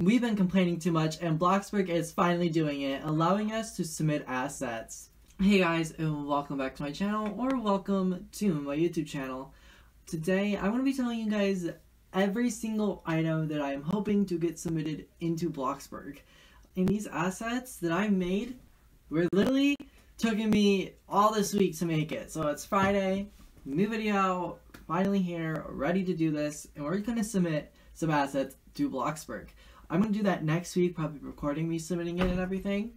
We've been complaining too much, and Bloxburg is finally doing it, allowing us to submit assets. Hey guys, and welcome back to my channel, or welcome to my YouTube channel. Today, I want to be telling you guys every single item that I am hoping to get submitted into Bloxburg. And these assets that I made were literally taking me all this week to make it. So it's Friday, new video, finally here, ready to do this, and we're going to submit some assets to Bloxburg. I'm to do that next week, probably recording me submitting it and everything.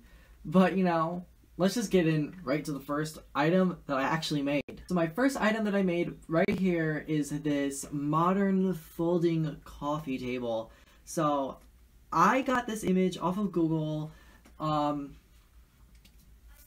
But, you know, let's just get in right to the first item that I actually made. So my first item that I made right here is this modern folding coffee table. So I got this image off of Google, um,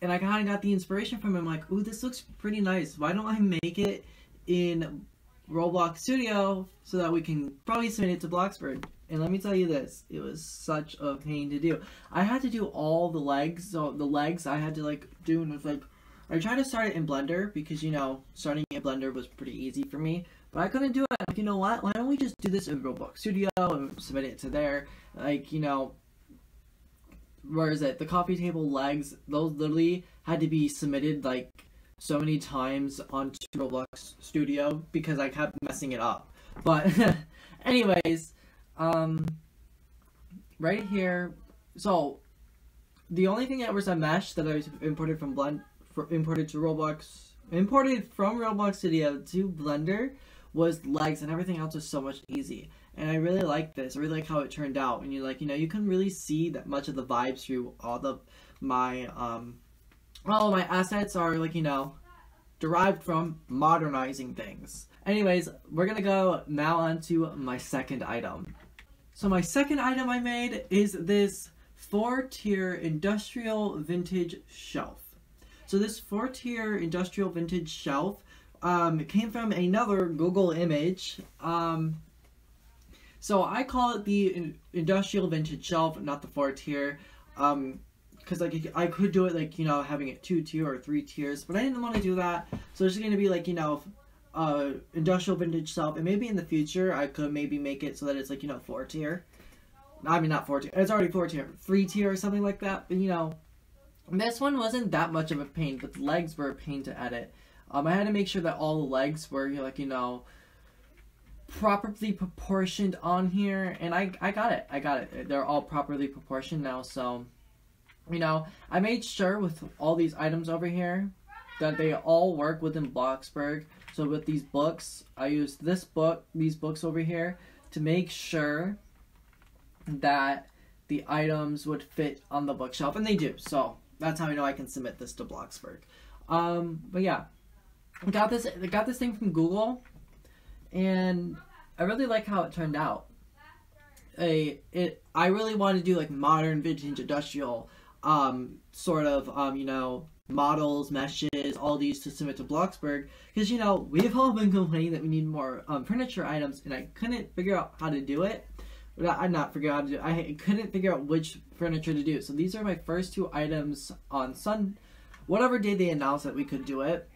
and I kind of got the inspiration from it. I'm like, ooh, this looks pretty nice. Why don't I make it in Roblox Studio so that we can probably submit it to Bloxburg? And let me tell you this, it was such a pain to do. I had to do all the legs, so the legs I had to like do and it was like I tried to start it in Blender because you know starting in Blender was pretty easy for me, but I couldn't do it. Like, you know what? Why don't we just do this in Roblox Studio and submit it to there? Like you know, where is it? The coffee table legs, those literally had to be submitted like so many times onto Roblox Studio because I kept messing it up. But anyways, um, right here, so the only thing that was a mesh that I was imported from Blend, imported to Roblox, imported from Roblox Studio to Blender was legs and everything else was so much easy. And I really like this. I really like how it turned out. And you like, you know, you can really see that much of the vibes through all the my um all my assets are like, you know, derived from modernizing things. Anyways, we're gonna go now on to my second item. So my second item I made is this four-tier industrial vintage shelf. So this four-tier industrial vintage shelf um, came from another Google image. Um, so I call it the industrial vintage shelf, not the four-tier. Um, because like I could do it like you know having it two tier or three tiers, but I didn't want to do that. So it's just gonna be like you know, uh, industrial vintage shelf, and maybe in the future I could maybe make it so that it's like you know four tier. I mean not four tier. It's already four tier, three tier or something like that. But you know, this one wasn't that much of a pain, but the legs were a pain to edit. Um, I had to make sure that all the legs were like you know properly proportioned on here, and I I got it. I got it. They're all properly proportioned now, so you know, I made sure with all these items over here that they all work within Bloxburg. So with these books, I use this book, these books over here, to make sure that the items would fit on the bookshelf, and they do. So that's how I know I can submit this to Bloxburg. Um, but yeah, I got this. I got this thing from Google, and I really like how it turned out. A it. I really want to do like modern vintage industrial um, sort of, um, you know, models, meshes, all these to submit to Bloxburg. Because, you know, we've all been complaining that we need more um, furniture items, and I couldn't figure out how to do it. I'm not figuring out how to do it. I couldn't figure out which furniture to do. So these are my first two items on Sun, whatever day they announced that we could do it.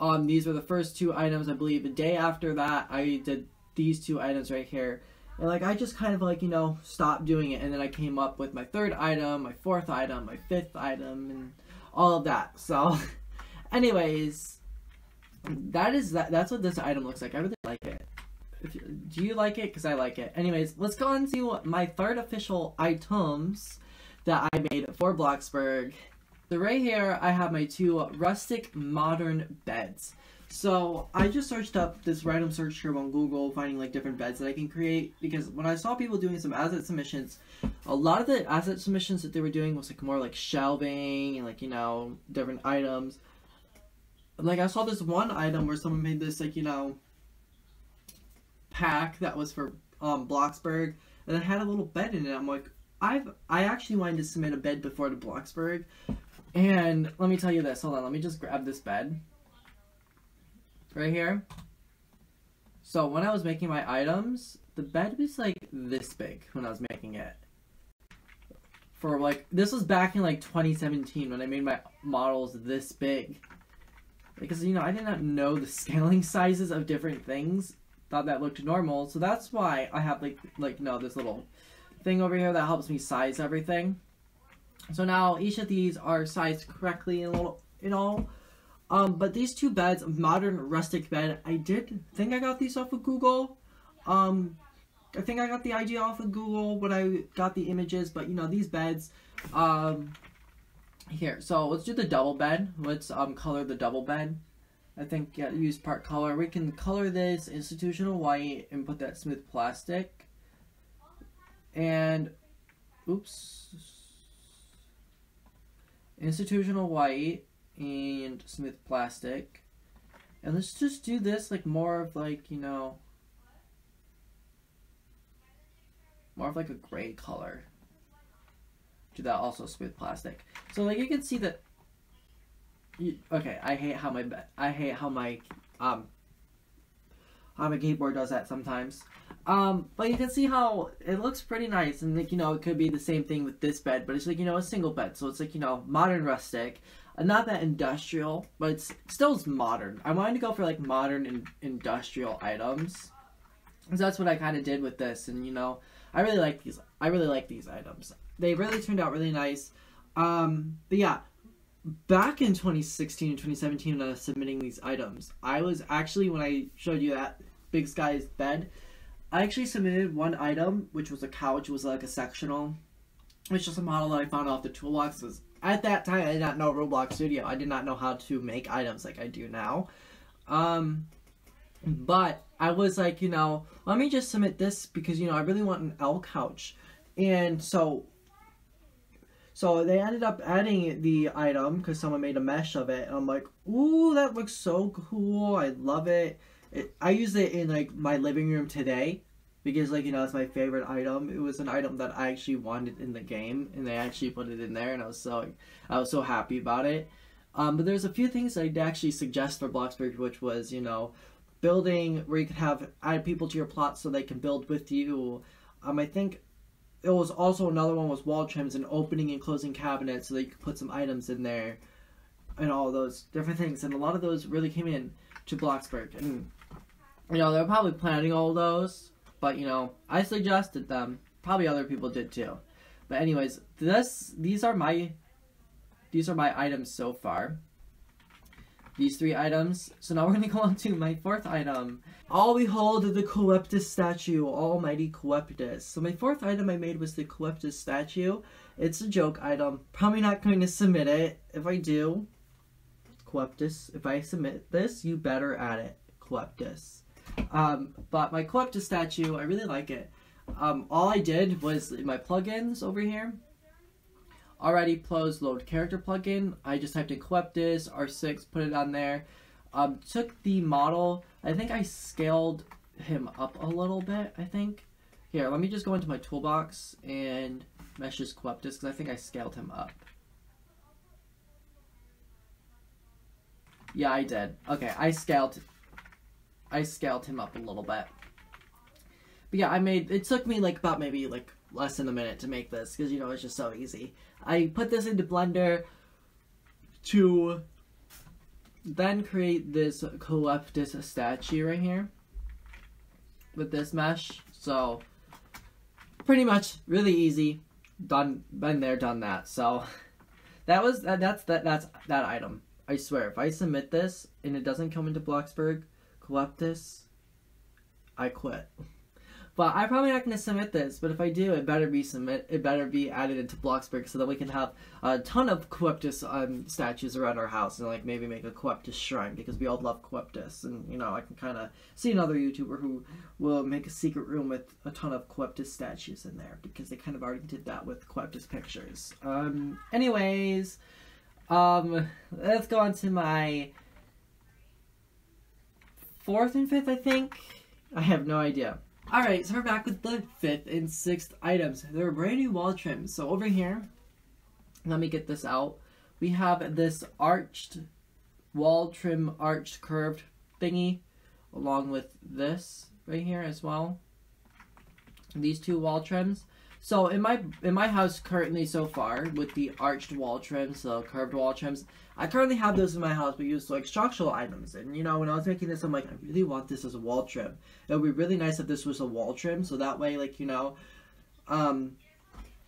Um, these were the first two items, I believe. The day after that, I did these two items right here. And like I just kind of like, you know, stopped doing it and then I came up with my third item, my fourth item, my fifth item and all of that. So anyways, that is that that's what this item looks like. I really like it. You, do you like it? Cuz I like it. Anyways, let's go on to my third official items that I made for Bloxburg. So right here I have my two rustic modern beds. So I just searched up this random search term on Google, finding like different beds that I can create. Because when I saw people doing some asset submissions, a lot of the asset submissions that they were doing was like more like shelving and like you know different items. Like I saw this one item where someone made this like you know pack that was for um Bloxburg and it had a little bed in it. I'm like, I've I actually wanted to submit a bed before to Bloxburg, and let me tell you this. Hold on, let me just grab this bed right here. So when I was making my items, the bed was like this big when I was making it. For like, this was back in like 2017 when I made my models this big. Because, you know, I did not know the scaling sizes of different things thought that looked normal. So that's why I have like like know this little thing over here that helps me size everything. So now each of these are sized correctly in a little you know. Um, but these two beds, modern rustic bed, I did think I got these off of Google. Um, I think I got the idea off of Google when I got the images, but you know these beds. Um, here, so let's do the double bed. Let's um color the double bed. I think yeah, use part color. We can color this institutional white and put that smooth plastic. And, oops, institutional white and smooth plastic. And let's just do this like more of like, you know, more of like a gray color. Do that also smooth plastic. So like you can see that you, okay, I hate how my I hate how my um how my keyboard does that sometimes. Um, but you can see how it looks pretty nice, and like you know, it could be the same thing with this bed, but it's like you know a single bed, so it's like you know modern rustic, not that industrial, but it's still modern. I wanted to go for like modern and industrial items, so that's what I kind of did with this, and you know, I really like these. I really like these items. They really turned out really nice. Um, but yeah, back in 2016 and 2017 when I was submitting these items, I was actually when I showed you that Big Sky's bed I actually submitted one item, which was a couch. It was like a sectional. It's just a model that I found off the toolbox. Was at that time I did not know Roblox Studio. I did not know how to make items like I do now. Um, but I was like, you know, let me just submit this because you know I really want an L couch, and so. So they ended up adding the item because someone made a mesh of it, and I'm like, ooh, that looks so cool. I love it. It, I use it in like my living room today because like you know it's my favorite item. It was an item that I actually wanted in the game, and they actually put it in there, and I was so I was so happy about it. Um, but there's a few things I'd actually suggest for Bloxburg, which was you know building where you could have add people to your plot so they can build with you. Um, I think it was also another one was wall trims and opening and closing cabinets so you could put some items in there and all those different things. And a lot of those really came in to Bloxburg and you know, they're probably planning all those, but you know, I suggested them. Probably other people did too. But anyways, this these are my these are my items so far. These three items. So now we're gonna go on to my fourth item. All behold the Coeptus statue, almighty Coeptus. So my fourth item I made was the Coeptus statue. It's a joke item. Probably not going to submit it. If I do, Coeptus, if I submit this, you better add it. Coeptus. Um, but my Coeptus statue, I really like it. Um, all I did was in my plugins over here, already closed load character plugin. I just typed in Coeptus R6, put it on there. Um, took the model, I think I scaled him up a little bit, I think. Here, let me just go into my toolbox and meshes Coeptus because I think I scaled him up. Yeah, I did. Okay, I scaled I scaled him up a little bit. But yeah, I made, it took me like about maybe like less than a minute to make this because you know it's just so easy. I put this into Blender to then create this Coeptus statue right here with this mesh. So pretty much really easy. Done, been there, done that. So that was that, that's that that's that item. I swear, if I submit this and it doesn't come into Bloxburg, Coeptus, I quit. But I'm probably not going to submit this, but if I do, it better be submit. It better be added into Bloxburg so that we can have a ton of Coeptus um, statues around our house and like maybe make a Coeptus shrine because we all love Coeptus. And you know, I can kind of see another YouTuber who will make a secret room with a ton of Coeptus statues in there because they kind of already did that with Coeptus pictures. Um, anyways, um, let's go on to my fourth and fifth, I think. I have no idea. Alright, so we're back with the fifth and sixth items. They're brand new wall trims. So over here, let me get this out. We have this arched wall trim arched curved thingy along with this right here as well. These two wall trims. So in my in my house currently so far with the arched wall trims, the curved wall trims, I currently have those in my house, but use like structural items. And you know, when I was making this, I'm like, I really want this as a wall trim. It would be really nice if this was a wall trim, so that way, like you know, um,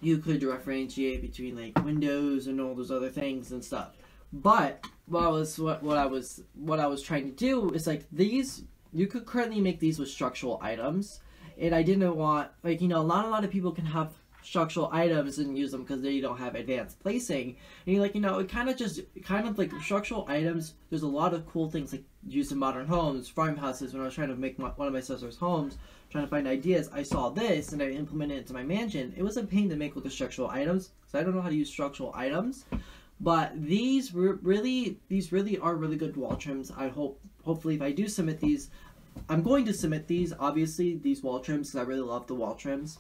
you could differentiate between like windows and all those other things and stuff. But what I was what, what I was what I was trying to do is like these you could currently make these with structural items and I didn't want like you know not a lot of people can have structural items and use them because they don't have advanced placing. And you like you know it kind of just kind of like structural items there's a lot of cool things like used in modern homes farmhouses when I was trying to make my, one of my sister's homes trying to find ideas I saw this and I implemented it into my mansion. It was a pain to make with the structural items because I don't know how to use structural items. But these really these really are really good wall trims. I hope hopefully if I do submit these I'm going to submit these, obviously, these wall trims, because I really love the wall trims.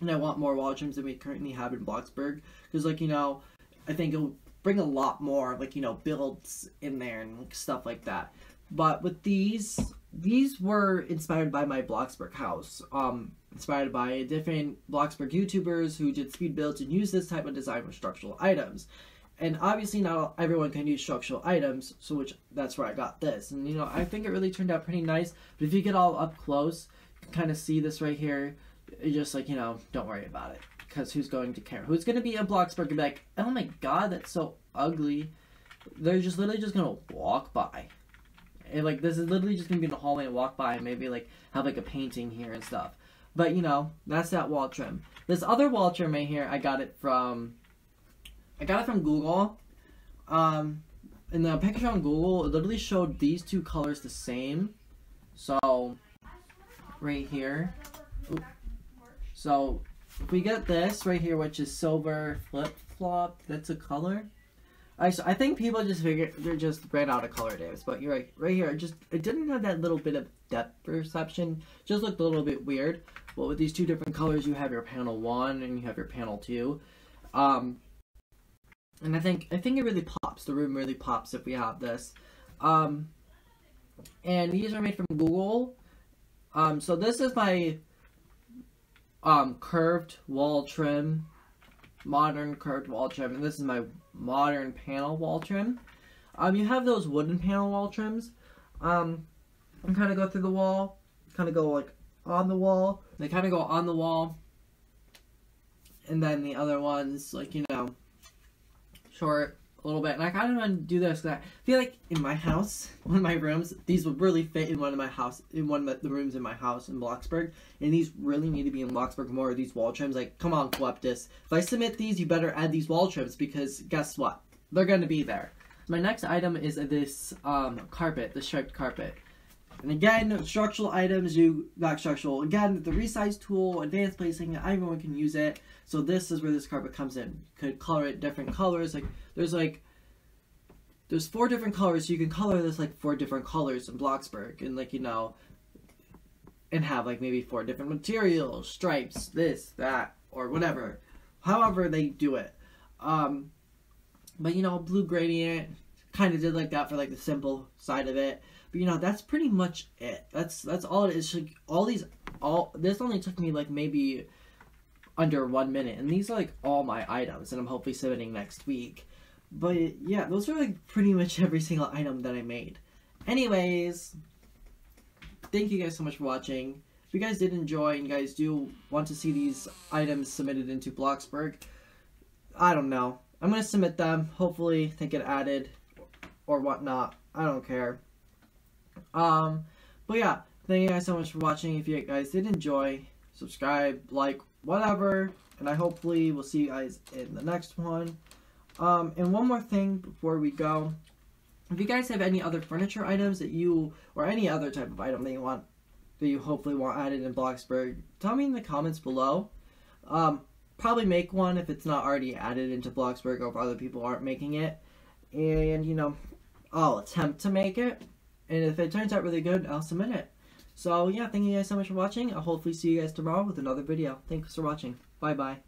And I want more wall trims than we currently have in Bloxburg. Because, like, you know, I think it'll bring a lot more, like, you know, builds in there and stuff like that. But with these, these were inspired by my Bloxburg house. Um, inspired by a different Bloxburg YouTubers who did speed builds and use this type of design with structural items and obviously not everyone can use structural items so which that's where i got this. And you know i think it really turned out pretty nice but if you get all up close you can kind of see this right here you just like you know don't worry about it. Because who's going to care? Who's going to be in bloxburg and be like oh my god that's so ugly. They're just literally just gonna walk by. And like this is literally just gonna be in the hallway and walk by and maybe like have like a painting here and stuff. But you know that's that wall trim. This other wall trim right here i got it from I got it from Google. Um, in the picture on Google, it literally showed these two colors the same. So, right here. Oop. So, if we get this right here, which is silver flip flop, that's a color. I, so I think people just figured they're just ran out of color names, but you're right. Right here, just it didn't have that little bit of depth perception. Just looked a little bit weird. But with these two different colors, you have your panel one and you have your panel two. Um, and I think I think it really pops. The room really pops if we have this. Um, and these are made from Google. Um, so this is my um, curved wall trim, modern curved wall trim, and this is my modern panel wall trim. Um, you have those wooden panel wall trims. Um, and kind of go through the wall, kind of go like on the wall. They kind of go on the wall, and then the other ones like you know short a little bit. And I kind of want to do this because I feel like in my house, one of my rooms, these would really fit in one of my house, in one of the rooms in my house in Bloxburg. And these really need to be in Bloxburg more, these wall trims. Like, come on, Coeptus. If I submit these, you better add these wall trims because guess what? They're going to be there. My next item is this um, carpet, the striped carpet. And again, structural items, you got structural. Again, the resize tool, advanced placing, everyone can use it. So this is where this carpet comes in. You could color it different colors. Like there's like there's four different colors. So you can color this like four different colors in Bloxburg, and like you know, and have like maybe four different materials, stripes, this, that, or whatever. However they do it. Um, but you know, blue gradient kind of did like that for like the simple side of it. But you know, that's pretty much it. That's that's all it is. Like, all these, all this only took me like maybe under one minute, and these are like all my items, and I'm hopefully submitting next week. But yeah, those are like pretty much every single item that I made. Anyways, thank you guys so much for watching. If you guys did enjoy and you guys do want to see these items submitted into Bloxburg, I don't know. I'm going to submit them. Hopefully they get added or whatnot. I don't care. Um, but yeah, thank you guys so much for watching. If you guys did enjoy, subscribe, like, whatever. And I hopefully will see you guys in the next one. Um, and one more thing before we go. If you guys have any other furniture items that you, or any other type of item that you want, that you hopefully want added in Bloxburg, tell me in the comments below. Um, probably make one if it's not already added into Bloxburg or if other people aren't making it. And, you know, I'll attempt to make it. And if it turns out really good, I'll submit it. So yeah, thank you guys so much for watching. I'll hopefully see you guys tomorrow with another video. Thanks for watching. Bye bye.